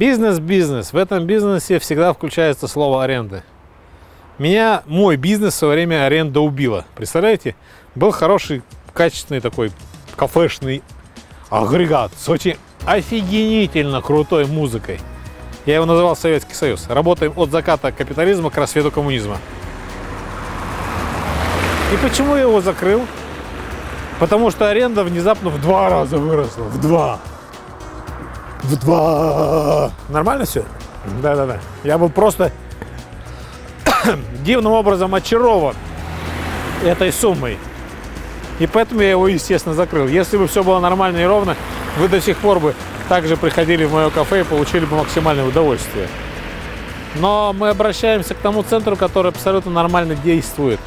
Бизнес-бизнес. В этом бизнесе всегда включается слово аренда. Меня мой бизнес в свое время аренда убила. Представляете? Был хороший, качественный такой кафешный агрегат с очень офигенительно крутой музыкой. Я его называл Советский Союз. Работаем от заката капитализма к рассвету коммунизма. И почему я его закрыл? Потому что аренда внезапно в два раза выросла. В два. В два. Нормально все? Да-да-да. Я был просто дивным образом очарован этой суммой. И поэтому я его, естественно, закрыл. Если бы все было нормально и ровно, вы до сих пор бы также приходили в мое кафе и получили бы максимальное удовольствие. Но мы обращаемся к тому центру, который абсолютно нормально действует.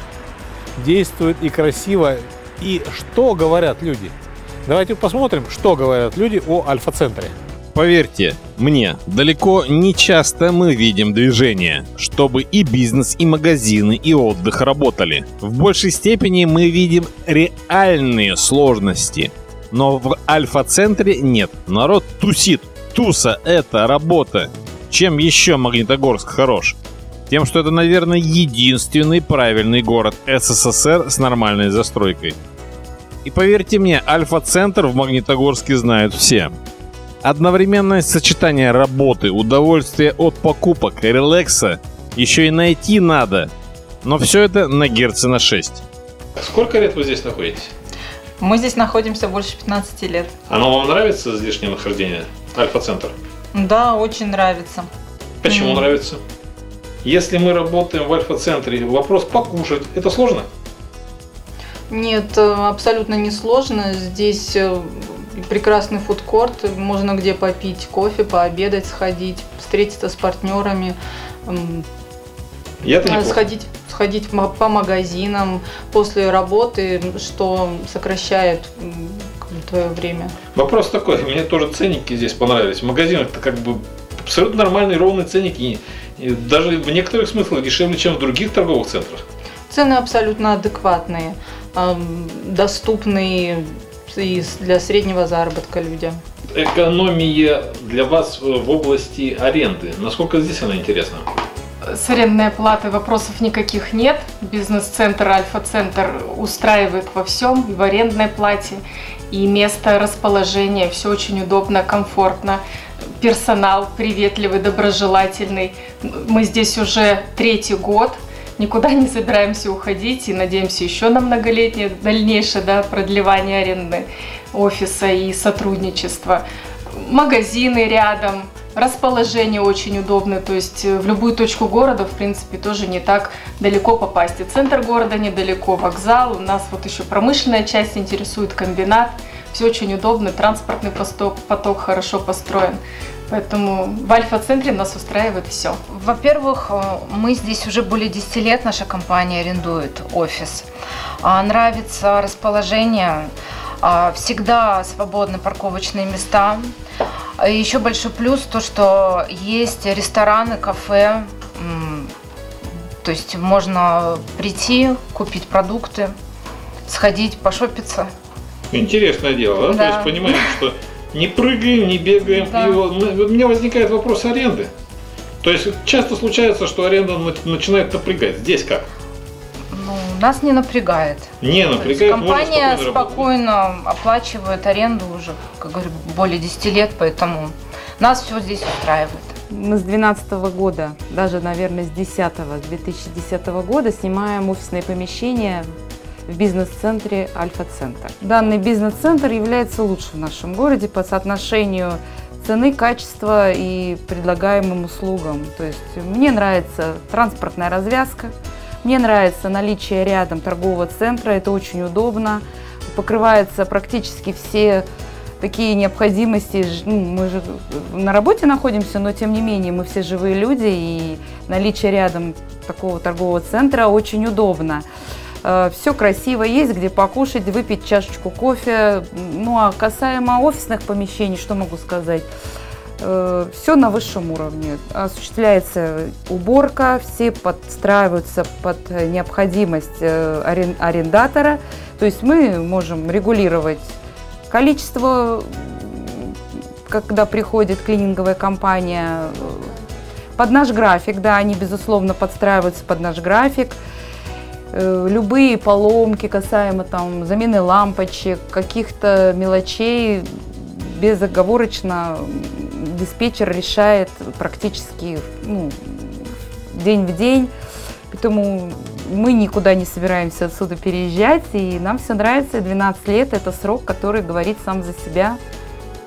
Действует и красиво. И что говорят люди? Давайте посмотрим, что говорят люди о Альфа-центре. Поверьте мне, далеко не часто мы видим движение, чтобы и бизнес, и магазины, и отдых работали. В большей степени мы видим реальные сложности. Но в альфа-центре нет. Народ тусит. Туса — это работа. Чем еще Магнитогорск хорош? Тем, что это, наверное, единственный правильный город СССР с нормальной застройкой. И поверьте мне, Альфа-центр в Магнитогорске знают все. Одновременное сочетание работы, удовольствия от покупок, релакса еще и найти надо. Но все это на Герцена 6. Сколько лет вы здесь находитесь? Мы здесь находимся больше 15 лет. Оно вам нравится здешнее нахождение? Альфа-центр? Да, очень нравится. Почему М. нравится? Если мы работаем в Альфа-центре, вопрос покушать, это сложно? Нет, э, абсолютно не сложно. Здесь э, прекрасный фудкорт, можно где попить кофе, пообедать, сходить, встретиться с партнерами, Я-то сходить, сходить по магазинам после работы, что сокращает твое время. Вопрос такой, мне тоже ценники здесь понравились. В магазинах-то как бы абсолютно нормальные ровные ценники. И даже в некоторых смыслах дешевле, чем в других торговых центрах. Цены абсолютно адекватные, доступные и для среднего заработка людям. Экономия для вас э, в области аренды. Насколько здесь она интересна? С арендной платой вопросов никаких нет. Бизнес-центр Альфа-центр устраивает во всем, и в арендной плате, и место расположения. Все очень удобно, комфортно. Персонал приветливый, доброжелательный. Мы здесь уже третий год. Никуда не собираемся уходить и надеемся еще на многолетнее дальнейшее да, продлевание аренды офиса и сотрудничества. Магазины рядом, расположение очень удобное, то есть э, в любую точку города, в принципе, тоже не так далеко попасть. И центр города недалеко, вокзал, у нас вот еще промышленная часть интересует, комбинат. Все очень удобно, транспортный поток, поток хорошо построен. Поэтому в Альфа-центре нас устраивает все. Во-первых, э, мы здесь уже более 10 лет, наша компания арендует офис. А, Нравится расположение, а, всегда свободны парковочные места. А Еще большой плюс то, что есть рестораны, кафе, то есть можно прийти, купить продукты, сходить, пошопиться. Интересное дело, да? Да. То есть понимаем, что не прыгаем, не бегаем. Да. И вот у меня возникает вопрос аренды. То есть часто случается, что аренда на- начинает напрягать. Здесь как? Ну, нас не напрягает. Не То есть напрягает, компания спокойно спокойно оплачивает аренду уже, как говорю, более 10 лет, поэтому нас все здесь устраивает. Мы с 2012 года, даже, наверное, с 10 с 2010 года снимаем офисные помещения в бизнес-центре Альфа-центр. Данный бизнес-центр является лучшим в нашем городе по соотношению цены, качества и предлагаемым услугам. То есть мне нравится транспортная развязка, мне нравится наличие рядом торгового центра, это очень удобно. Покрываются практически все такие необходимости. Ну, мы же на работе находимся, но тем не менее мы все живые люди, и наличие рядом такого торгового центра очень удобно. Все красиво, есть где покушать, выпить чашечку кофе. Ну а касаемо офисных помещений, что могу сказать? Все на высшем уровне. Осуществляется уборка, все подстраиваются под необходимость э, арен- арендатора. То есть мы можем регулировать количество когда приходит клининговая компания под наш график, да, они, безусловно, подстраиваются под наш график. Э, любые поломки касаемо там замены лампочек, каких-то мелочей безоговорочно диспетчер решает практически ну, день в день. Поэтому мы никуда не собираемся отсюда переезжать, и нам все нравится. 12 лет – это срок, который говорит сам за себя.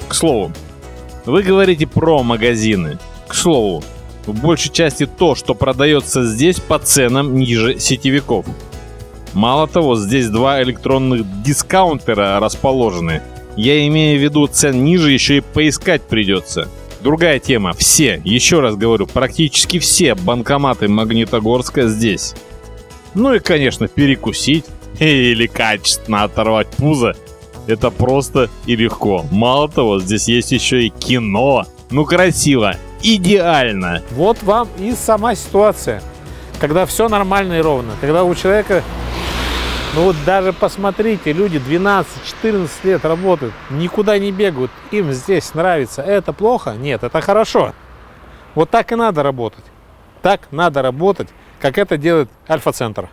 К слову, вы говорите про магазины. К слову, в большей части то, что продается здесь по ценам ниже сетевиков. Мало того, здесь два электронных дискаунтера расположены. Я имею в виду цен ниже еще и поискать придется. Другая тема. Все, еще раз говорю, практически все банкоматы Магнитогорска здесь. Ну и, конечно, перекусить или качественно оторвать пузо это просто и легко. Мало того, здесь есть еще и кино. Ну красиво, идеально. Вот вам и сама ситуация, когда все нормально и ровно, когда у человека, ну вот даже посмотрите, люди 12-14 лет работают, никуда не бегают, им здесь нравится. Это плохо? Нет, это хорошо. Вот так и надо работать. Так надо работать, как это делает Альфа-центр.